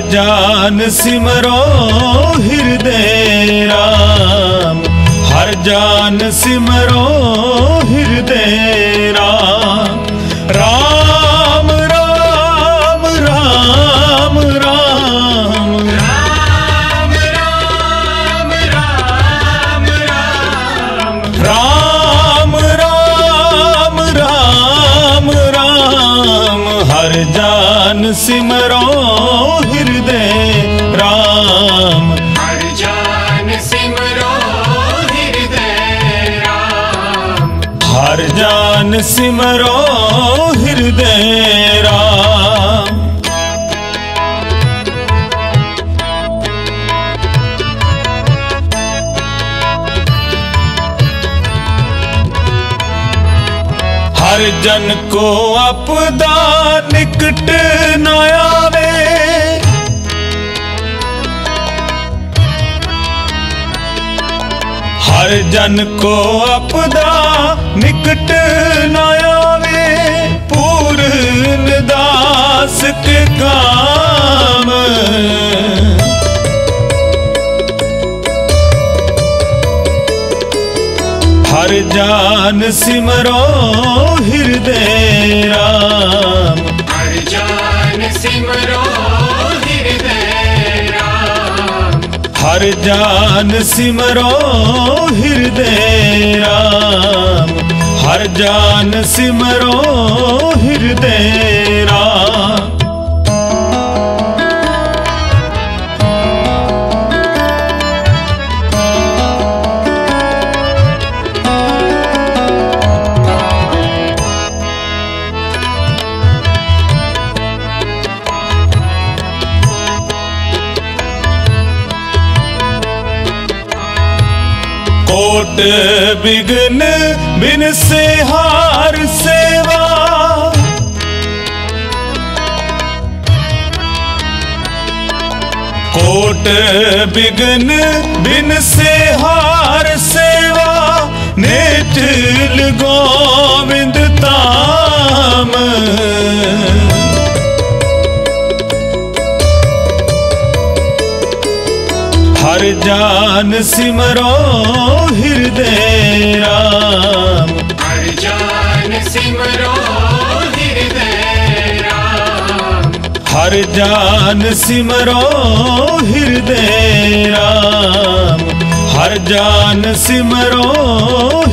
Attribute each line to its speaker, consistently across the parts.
Speaker 1: जान सिमरो हृदय राम। हर जान सिमरो हृदय राम। राम राम राम राम। राम राम राम। राम राम राम हर जान
Speaker 2: सिमर ਜਨ
Speaker 1: ਕੋ ਆਪਦਾ ਨਿਕਟ ਨਾ ਆਵੇ। ਹਰ ਜਨ ਕੋ ਆਪਦਾ ਨਿਕਟ ਨ ਆਵੇ। ਪੂਰਨ ਦਾਸ ਕੇ ਕਾਮ। ਹਰ ਜਾਨ ਸਿਮਰੋ ਹਿਰਦੇ ਰਾਮ।
Speaker 2: ਹਰ ਜਾਨ ਸਿਮਰੋ ਹਿਰਦੈ ਰਾਮ।
Speaker 1: ਹਰ ਜਾਨ ਸਿਮਰੋ ਹਿਰਦੇ ਰਾਮ। ਹਰ ਜਾਨ ਸਿਮਰੋ ਹਿਰਦੇ ਰਾਮ। अट विघ्न बिन से हार सेवा कोट विघ्न बिन से हार सेवा नेठल गोविंद ताम हर
Speaker 2: जान सिमरो हृदय राम। हर
Speaker 1: जान सिमरो हृदय हर जान सिमरो हृदय राम। हर जान सिमरो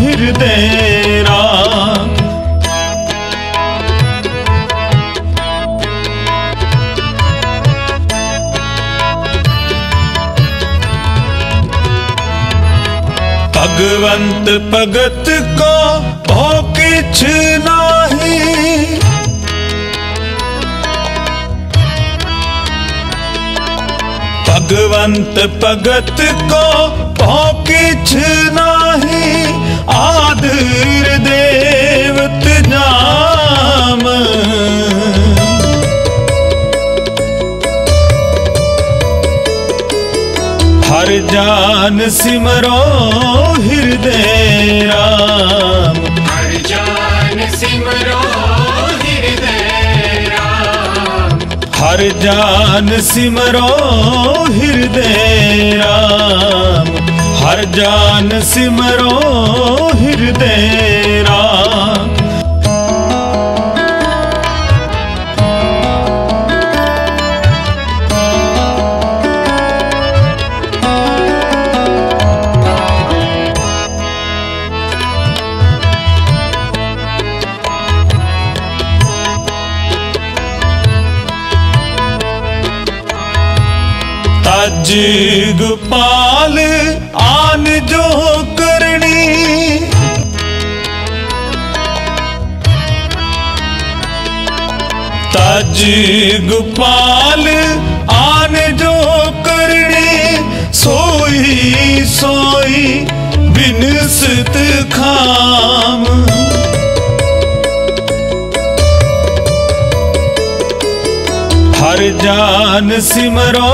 Speaker 1: हृदय राम। भगवंत भगत को हो नाही। भगवंत भगत को हो नाही। आधुर देवत नाम। हर जान सिमरो हृदय
Speaker 2: राम। हर जान सिमरो हृदय
Speaker 1: राम। हर जान सिमरो हृदय राम। हर जान सिमरो हृदय राम। ਜੀਗਪਾਲ ਆਨ ਜੋ ਕਰਣੀ ਤਾ ਜੀਗਪਾਲ ਆਨ ਜੋ ਕਰਣੀ ਸੋਈ ਸੋਈ ਬਿਨਸਤ ਖਾਮ। हर जान सिमरो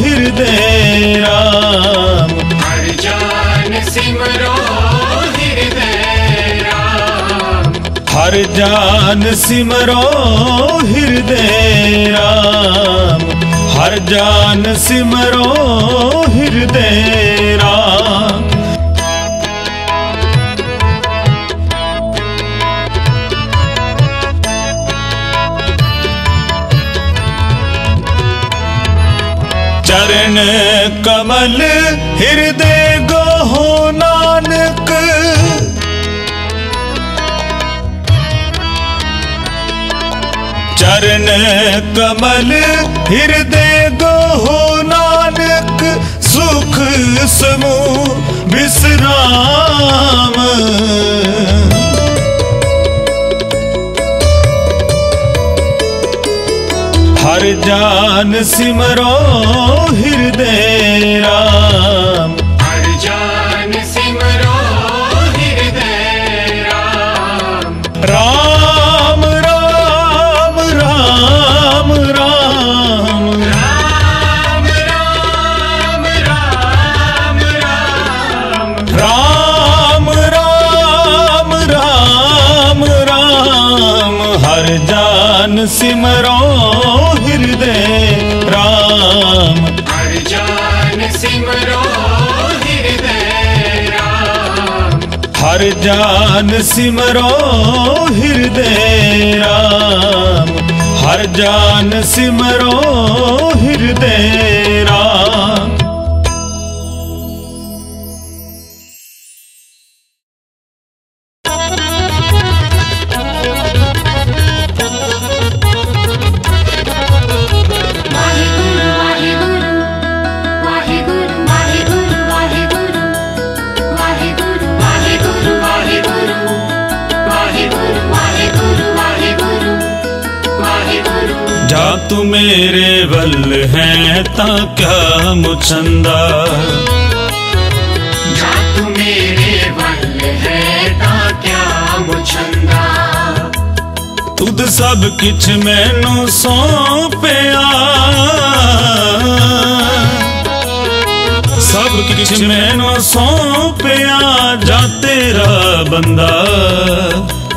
Speaker 2: हृदय राम। हर जान सिमरो
Speaker 1: हृदय हर जान सिमरो हृदय राम। हर जान सिमरो हृदय चरण कमल हृदय गहो नानक। चरण कमल हृदय गहो नानक। सुख समूह विश्राम। हर जान सिमरो हृदय राम।
Speaker 2: हर जान सिमरो हृदय राम। राम राम राम राम।
Speaker 1: राम राम राम राम। राम राम हर जान सिमरो
Speaker 2: हर जान सिमरो हृदय राम।
Speaker 3: हर
Speaker 1: जान सिमरो हृदय राम। ਹੈ ਤਾਂ ਕਿਆ ਮੁਛੰਦਾ
Speaker 2: जा तू मेरे बल है ता क्या मुछंदा
Speaker 1: ਤੁਧ ਸਭ ਕਿਛ ਮੈਨੂੰ ਸੌਂਪਿਆ ਸਭ ਕਿਛ ਮੈਨੂੰ ਸੌਂਪਿਆ ਜਾ ਤੇਰਾ ਬੰਦਾ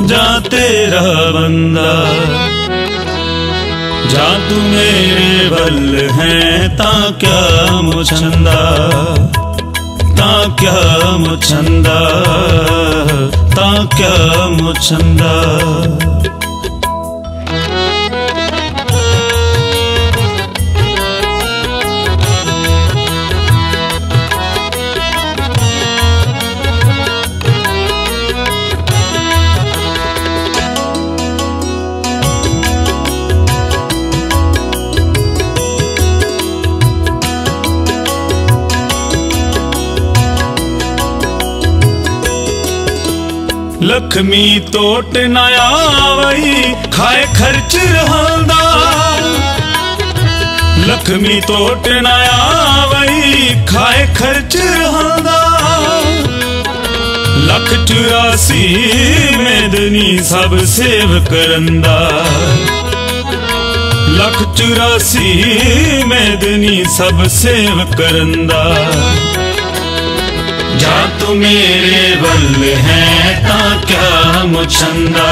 Speaker 1: ਜਾ ਤੇਰਾ ਬੰਦਾ ਜਾ ਤੂੰ ਮੇਰੇ बल हैं ता क्या मुछंदा ता क्या मुछंदा ता क्या मुछंदा ਲਖਮੀ ਟੋਟ ਨਾ ਆਵਈ, ਖਾਏ ਖਰਚ ਰਹਾਂਦਾ। ਲਖਮੀ ਟੋਟ ਨਾ ਆਵਈ, ਖਾਏ ਖਰਚ ਰਹਾਂਦਾ। ਲੱਖ 84 ਮੈਦਨੀ ਸਭ ਸੇਵ ਕਰੰਦਾ। ਲੱਖ 84 ਮੈਦਨੀ ਸਭ ਸੇਵ ਕਰੰਦਾ। जा तू
Speaker 3: मेरे बल है, ता क्या मुछंदा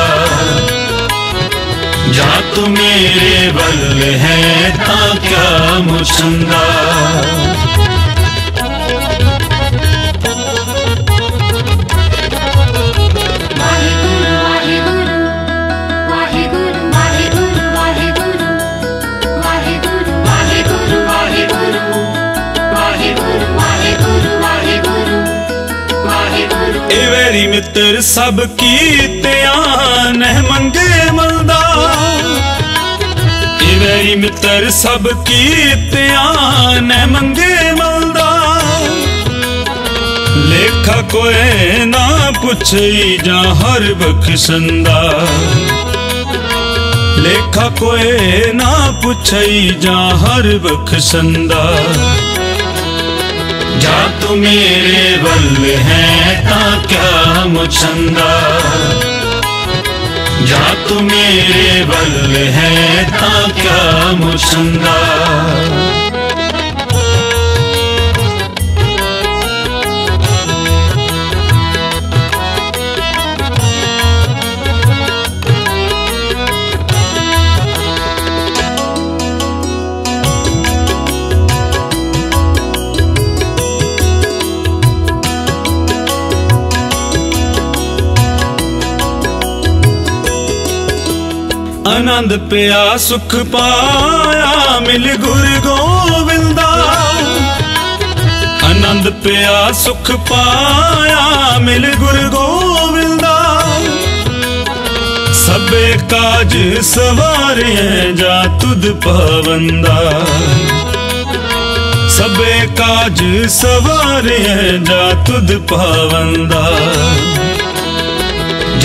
Speaker 3: जा तू मेरे बल है, ता
Speaker 1: क्या मुछंदा ਮਿੱਤਰ ਸਭ ਕੀਤਿਆਂ ਨਹਿ ਮੰਗੇ ਮਲਦਾ ਇਹ ਵੈਰੀ ਮਿੱਤਰ ਸਭ ਕੀਤਿਆਂ ਨਹਿ ਮੰਗੇ ਮਲਦਾ ਲੇਖਾ ਕੋਏ ਨਾ ਪੁੱਛਈ ਜਾਂ ਹਰ ਬਖਸ਼ੰਦਾ ਲੇਖਾ ਕੋਏ ਨਾ ਪੁੱਛਈ ਜਾਂ ਹਰ ਬਖਸ਼ੰਦਾ जा तू मेरे बल है, ता क्या मुछंदा जा तू मेरे बल है, ता क्या मुछंदा ਆਨੰਦ ਪਿਆ, ਸੁਖ ਪਾਇਆ, ਮਿਲ ਗੁਰ ਗੋਬਿੰਦਾ ਆਨੰਦ ਪਿਆ, ਸੁਖ ਪਾਇਆ, ਮਿਲ ਗੁਰ ਗੋਬਿੰਦਾ ਸਭੇ ਕਾਜ ਸਵਾਰੇ ਜਾ ਤੁਧ ਪਵੰਦਾ। ਸਭੇ ਕਾਜ ਸਵਾਰੇ ਜਾ ਤੁਧ ਪਵੰਦਾ।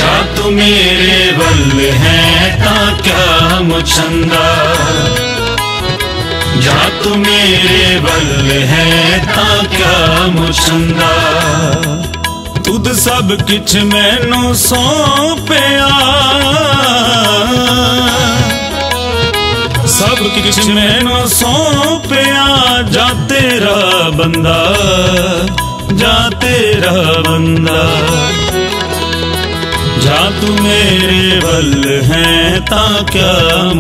Speaker 1: जा तू मेरे बल है ता क्या मुछंदा जा तू मेरे बल है ता क्या मुछंदा ਤੁਧ ਸਭ ਕਿਛ ਮੈਨੂੰ ਸੌਂਪਿਆ ਸਭ ਕਿਛ ਮੈਨੂੰ ਸੌਂਪਿਆ ਜਾ ਤੇਰਾ ਬੰਦਾ ਜਾ ਤੇਰਾ ਬੰਦਾ जादू मेरे बल है ता क्या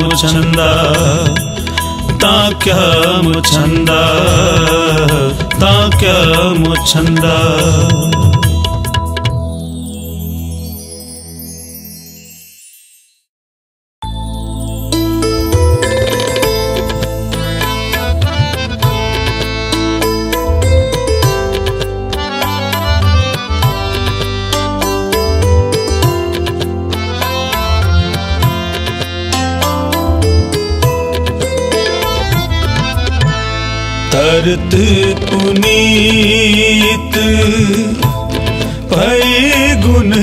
Speaker 1: मुछंदा ता क्या मुछंदा ता क्या मुछंदा ਮੁਛੰਦਾ ਤਰਤ ਪੁਨੀਤ ਭਈ ਗੁਣ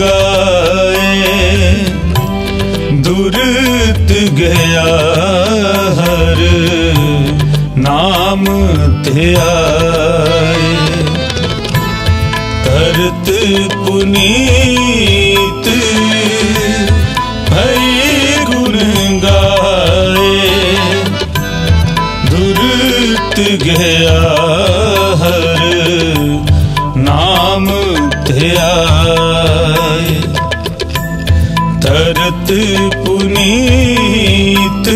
Speaker 1: ਗਾਏ ਦੁਰਤ ਗਿਆ ਹਰ ਨਾਮ ਧਿਆਏ ਕਰਤ ਪੁਨੀਤ पुनीत।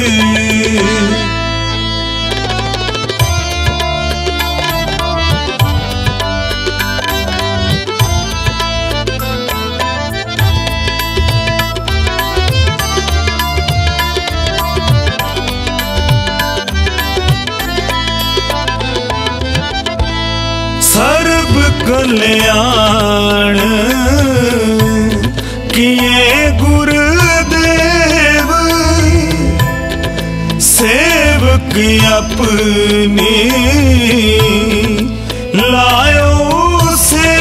Speaker 1: सर्व कल्याण कि अपने। लायो से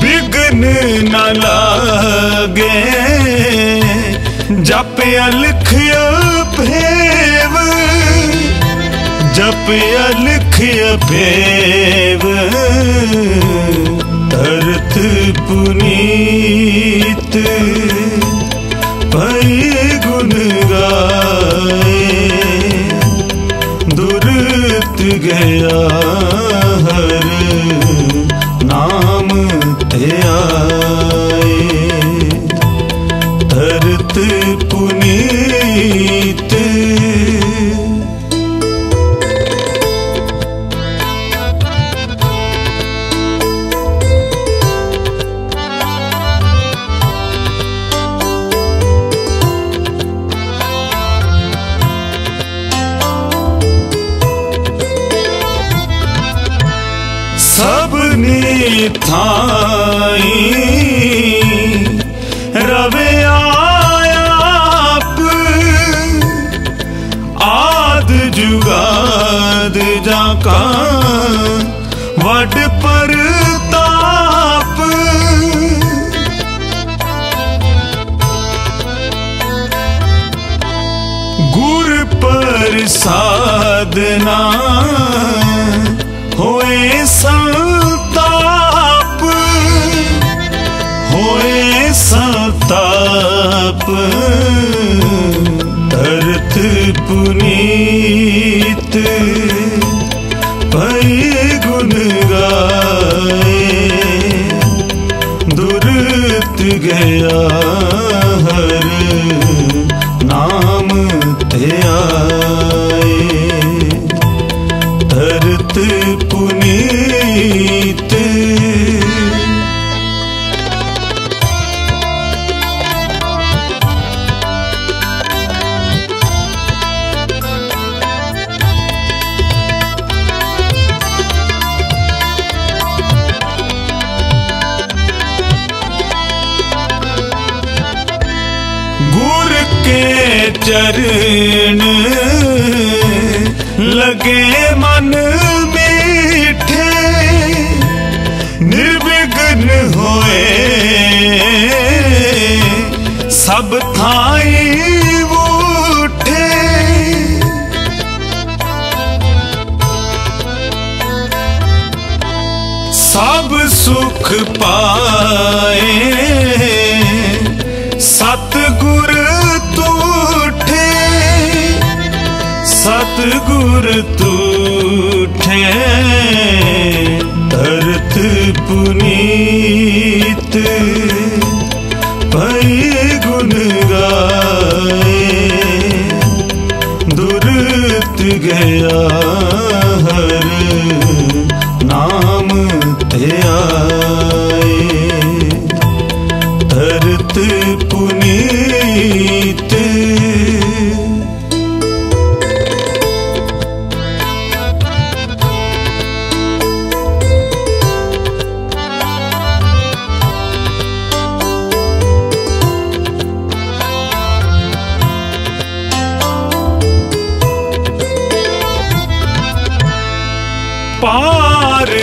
Speaker 1: बिघन न लागे। जप लिखियो भेव। जप लिखियो भेव। ਤਰਤ ਪੁਨੀਤ ਭਈ ਗੁਣ ਗਾਏ। ਦੁਰਤ ਗਿਆ ਹੈ। अपनी थाई। रवे आप आद जुगाद जाका। वड पर ताप। गुर पर साधना अर्थ पुनीत भय गुण गाए। दुर्त गया हर नाम ते आए। धरत पुनीत ਲੱਗੇ ਚਰਨ ਲੱਗੇ ਮਨ ਮਿੱਠੇ ਨਿਰਵਿਘਨ ਹੋਏ। ਸਭ ਥਾਈ ਸਭ ਸੁਖ ਪਾਏ। सतगुर तूठे धरत पुनीत भई गुण गाए दुरत गया हर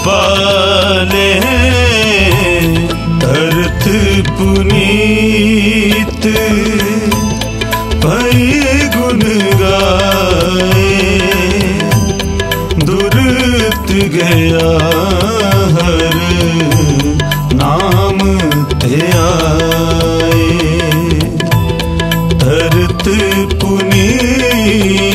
Speaker 1: पाले धरत पुनीत। भई गुण गाए दुरत गया हर नाम ते आए। धरत पुनीत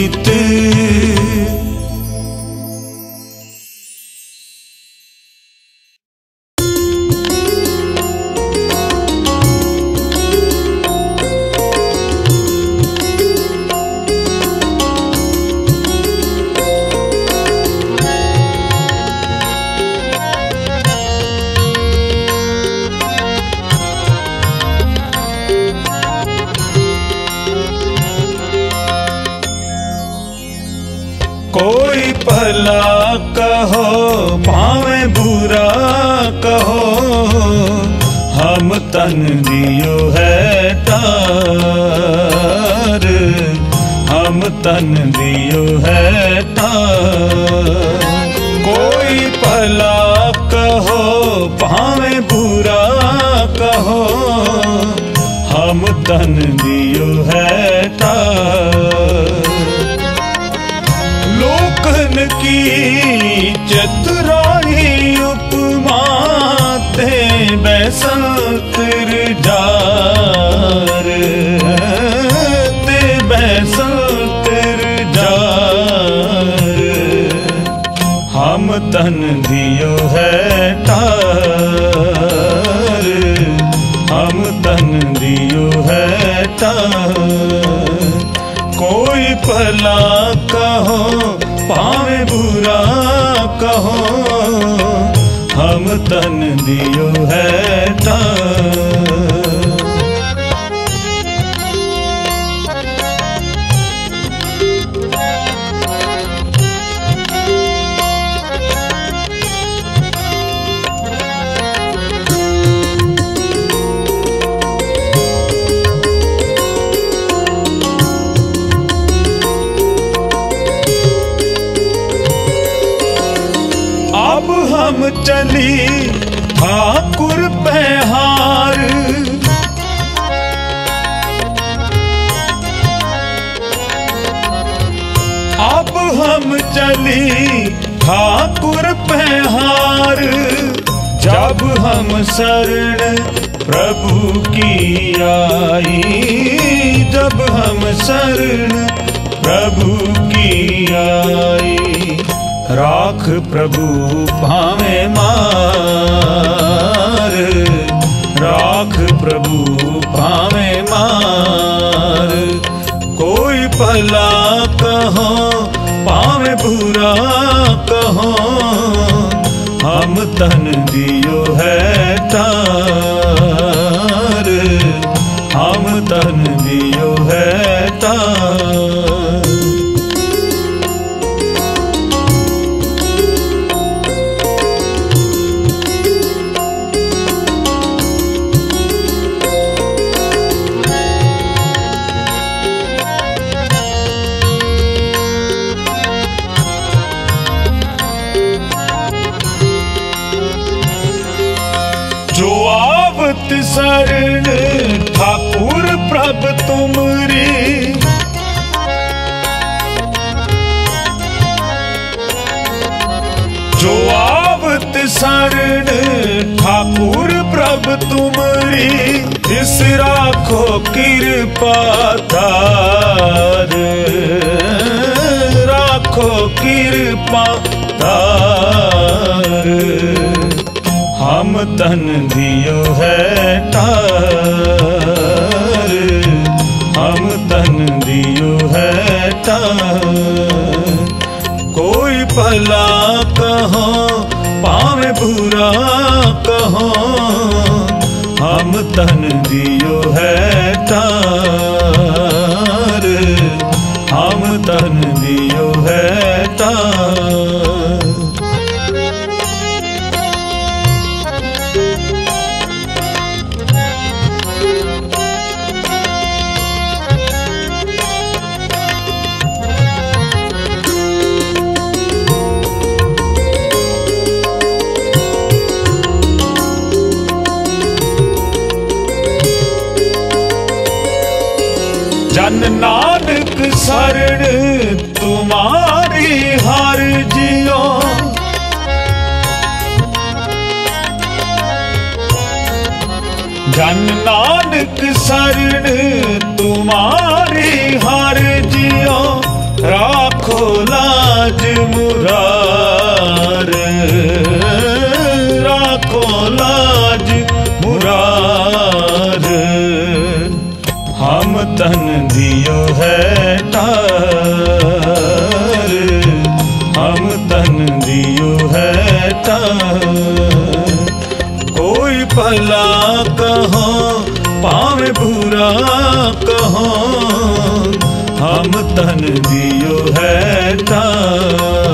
Speaker 1: हम दियो है तार कोई भला कहो, पावे बुरा कहो, हम तन दियो है तार हम शरण प्रभु की आई। जब हम शरण प्रभु की आई। राख प्रभु भावे मार। राख प्रभु पावे मार। कोई भला कहो पावे बुरा कहो। ਤਨ ਦਿਓ ਹੈ ਤਾਂ ठाकुर प्रभ तुमरी इस राखो कृपा तार राखो कृपा तार हम तन दियो है तार हम तन दियो है तार कोई भला कहो पावे बुरा कहो हम तन दियो है तार। ਨਾਨਕ ਸਰਣ ਤੁਮਾਰੀ ਹਰ ਜਿਉ ਰਾਖੋ ਲਾਜ ਮੁਰਾਰ। ਰਾਖੋ ਲਾਜ ਮੁਰਾਰ। ਹਮ ਤਨ ਦਿਓ ਹੈ ਤਾਰ। ਹਮ ਤਨ ਦਿਓ ਹੈ ਤਾਰ। ਕੋਈ ਭਲਾ पावे बुरा कहो हम तन दियो है तार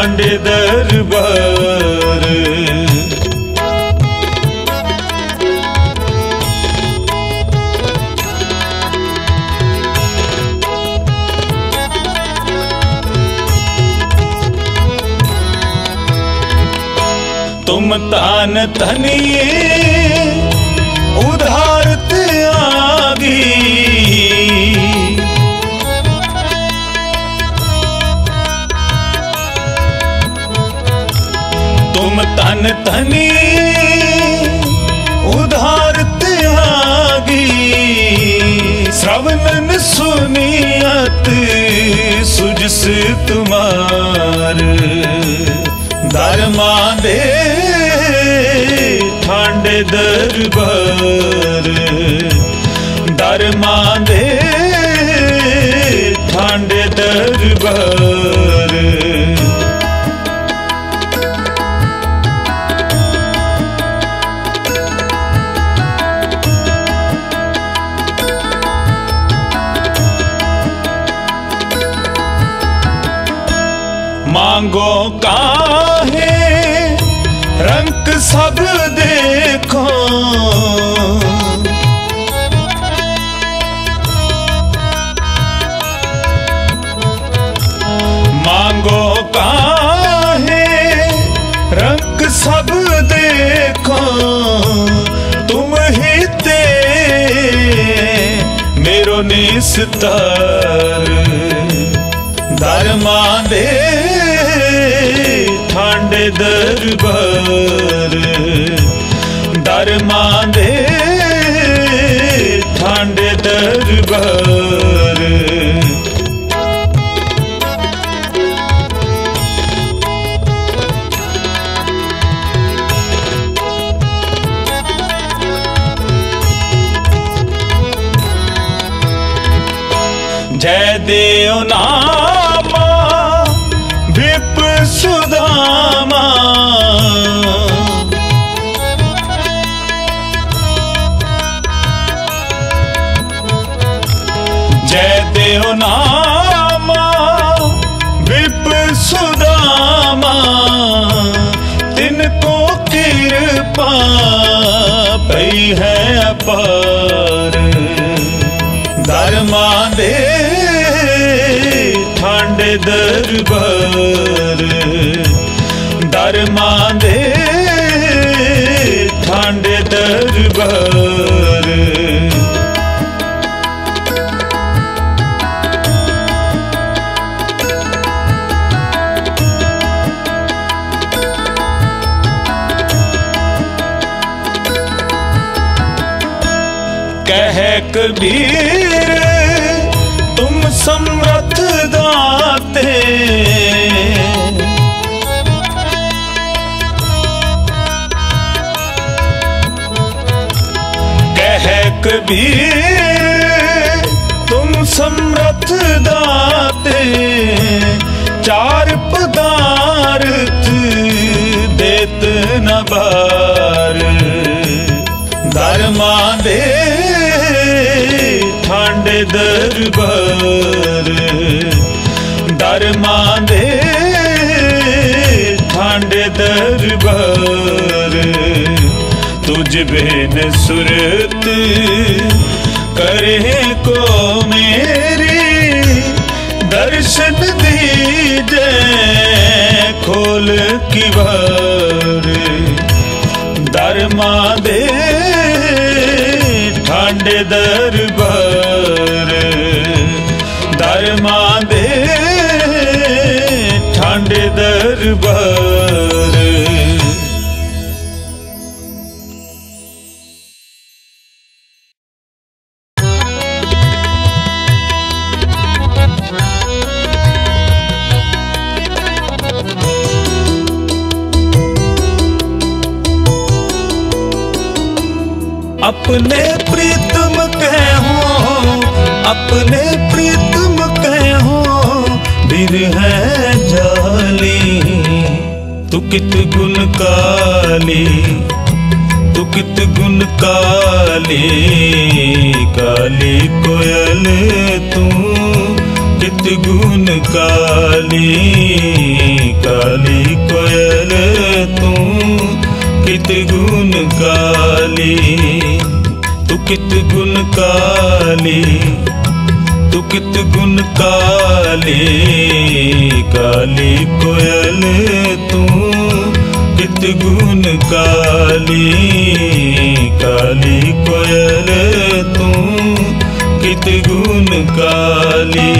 Speaker 1: डांडे दरबार। तुम तान धनिए उधारत आगी ਤਨ ਤਨੀ ਉਧਾਰ ਤਿਆਗੀ ਸ਼ਰਵਨ ਸੁਨੀਅਤ ਸੁਜਸ ਤੁਮਾਰ ਧਰਮਾਂ ਦੇ ਠਾਂਡੇ ਦਰਬਾਰ। ਧਰਮਾਂ ਦੇ ਠਾਂਡੇ ਦਰਬਾਰ। ਘਟ ਦੇਖੋ। ਮੰਗੋ ਕਾਹੇ? ਸਭ ਦੇਖੋ। ਤੁਮ ਹੀ ਮੇਰੋ ਨਿਸਤਰ। ਧਰਮਾਂ ਦੇ ਠੰਡ ਦਰਬਾਰ। பெருமா कबीर तुम समर्थ दाते। कह कबीर दरबार डर मांदे ठांडे दरबार तुझ बेन सुरत करे को मेरी दर्शन दीजे खोल की बार दर माँ दे ठांडे दरबार कित गुण काली तू कित गुण काली काली कोयल तू कित गुण काली काली कोयल तू कित गुण काली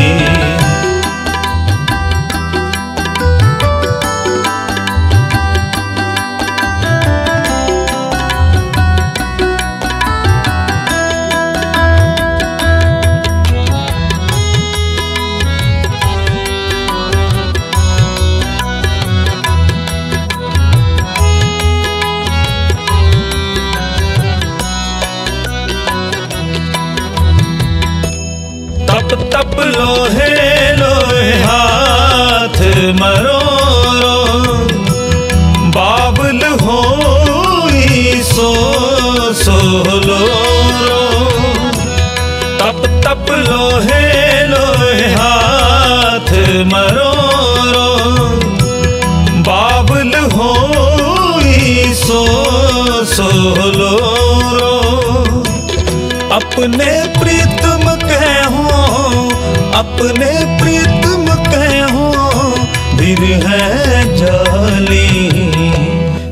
Speaker 1: अपने प्रीतम कहो, दिल है जाली।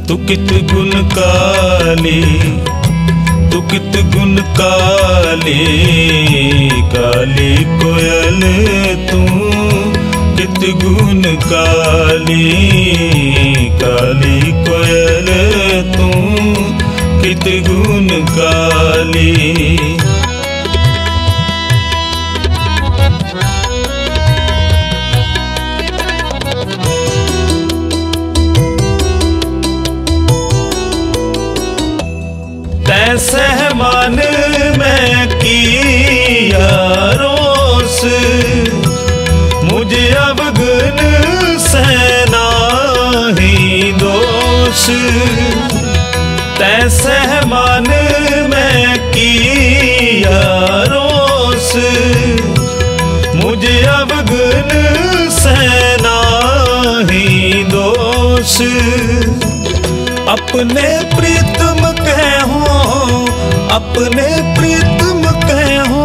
Speaker 1: तू कित गुण काली, तू कित गुण काली काली कोयल तू। कित गुण काली काली कोयल तू। कित गुण काली। दोष तैसे मन में किया रोस। मुझे अब गुन सेना ही दोष। अपने प्रीतम कहो, अपने प्रीतम कहो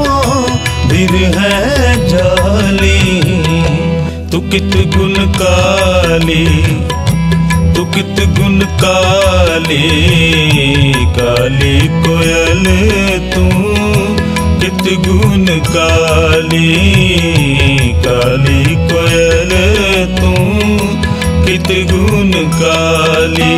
Speaker 1: दिल है जाली। तू कित गुण काली तू कित गुण काली काली कोयल तू कित गुण काली काली कोयल तू कित गुण काली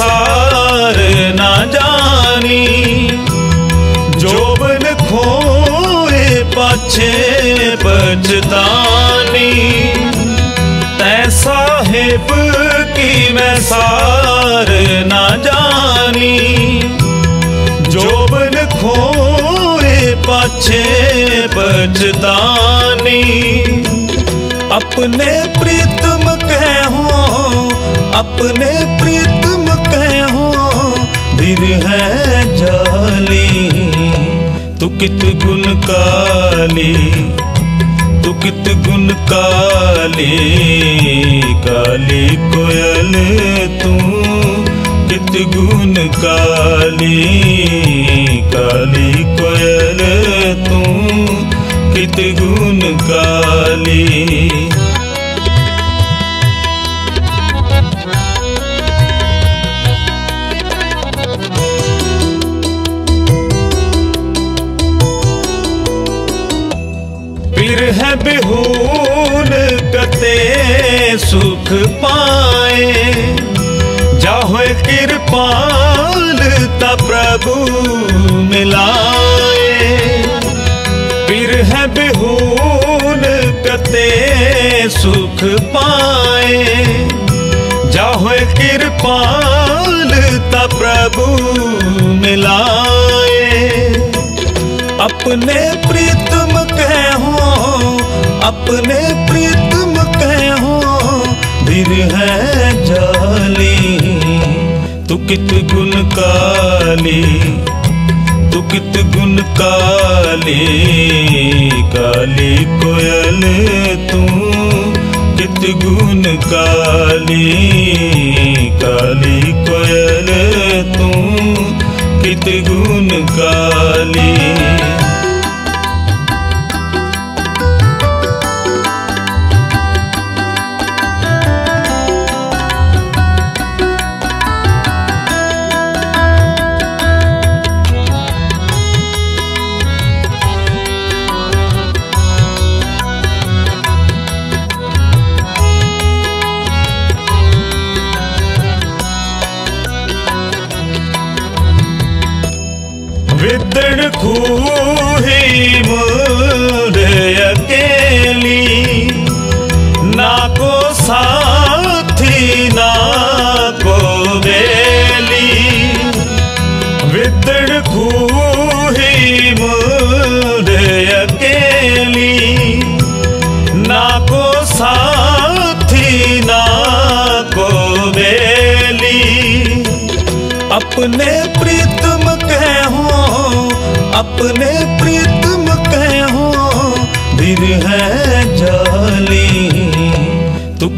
Speaker 1: सार ना जानी। जोबन खोए पाछे बचतानी। तै साहिब की मैं सार ना जानी। जोबन खोए पाछे बचतानी। अपने प्रीतम कहो, अपने प्रीतम दिल है जाली। तू कित गुण काली तू कित गुण काली। काली कोयल तू, कित गुण काली। काली कोयल तू, कित गुण काली। सुख पाए। जाहो कृपाल प्रभु मिलाए। पीर है बिहून कते सुख पाए। जाहो कृपाल प्रभु मिलाए। अपने प्रीतम कहो अपने प्रीतम कहो दिल है जाली तू कित गुण काली तू कित गुण काली काली कोयल तू, कित गुण काली काली कोयल तू, कित गुण काली।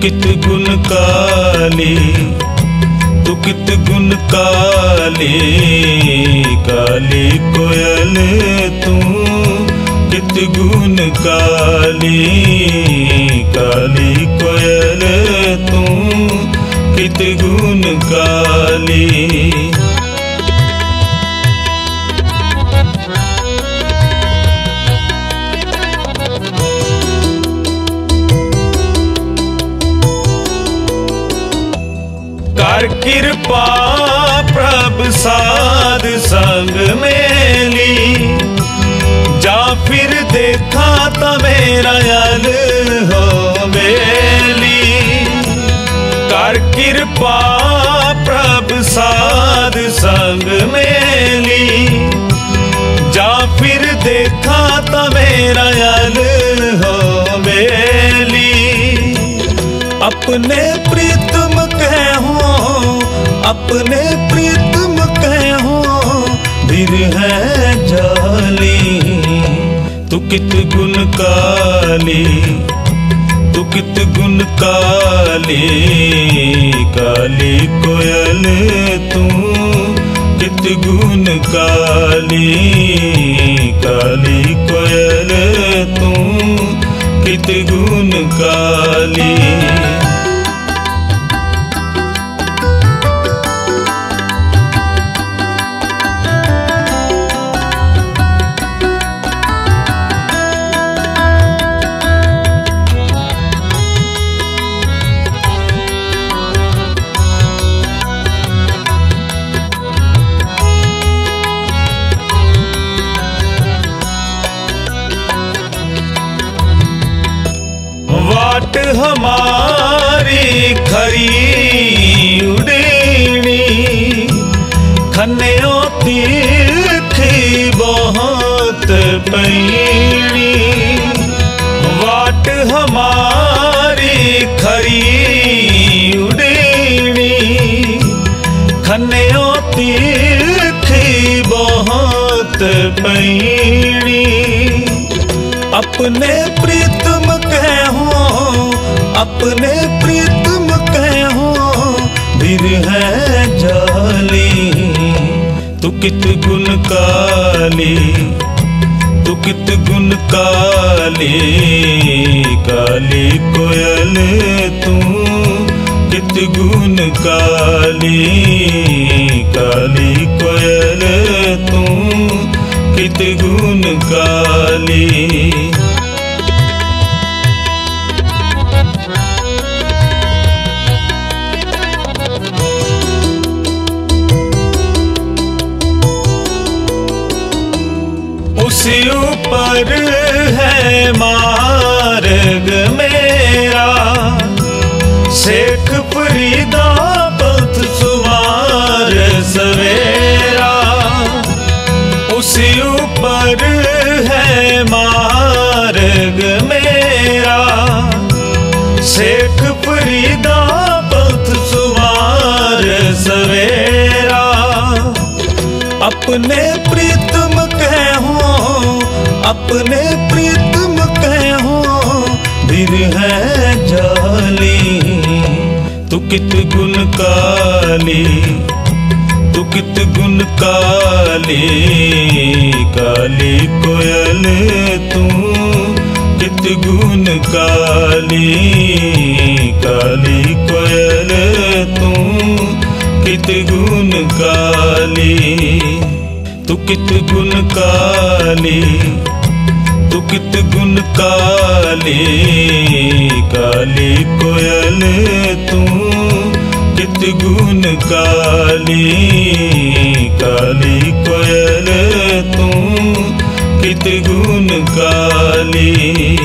Speaker 1: कित गुण काली तू कित गुण काली काली कोयल तू कित गुण काली काली कोयल तू कित गुण काली कृपा प्रभ साध संग मेली। जा फिर देखा तो मेरा यल हो मेली कर कृपा प्रभ साध संग मेली। जा फिर देखा तो मेरा यल हो मेली अपने प्रीतम कहो अपने प्रीतम कहो दिल है जाली। तू कित गुण काली, तू कित गुण काली काली कोयल तू। कित गुण काली काली कोयल तू। कित गुण काली। कित गुण काली तू कित गुण काली काली कोयल तू कित गुण काली काली कोयल तू कित गुण काली शेख फरीदा पथ सुमार सवेरा, उसी ऊपर है मार्ग मेरा। शेख फरीदा पथ सुमार सवेरा, अपने प्रीतम कहो, अपने प्रीतम कहो दिल है जाली। ਤੁਕਿਤ ਗੁਣ ਕਾਲੇ ਤੁਕਿਤ ਗੁਣ ਕਾਲੇ ਕਾਲੇ ਕੋਇਲ ਤੂੰ ਕਿਤ ਗੁਣ ਕਾਲੇ ਕਾਲੇ ਕੋਇਲ ਤੂੰ ਕਿਤ ਗੁਣ ਕਾਲੇ ਤੁਕਿਤ ਗੁਣ ਕਾਲੇ ਤੁਕਿਤ ਗੁਣ ਕਾਲੇ ਕਾਲੇ ਕੋਇਲ ਤੂੰ गुण काली काली कोयल तू कित गुण काली